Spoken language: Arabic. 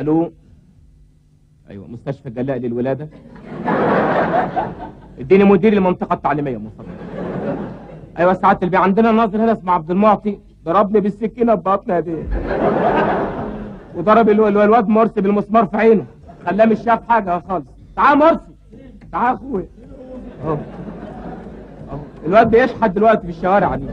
ألو؟ أيوه مستشفى الجلاء للولاده اديني مدير المنطقة التعليمية مصطفى. أيوه سعاده البيع عندنا ناظر هنا اسمه عبد المعطي. ضربني بالسكينة ببطني دي وضرب الواد مرسي بالمسمار في عينه. خلاه مش شاف حاجة خالص. تعال مرسي. تعال يا اخويا أهو. الواد بيشحت دلوقتي في الشوارع دي.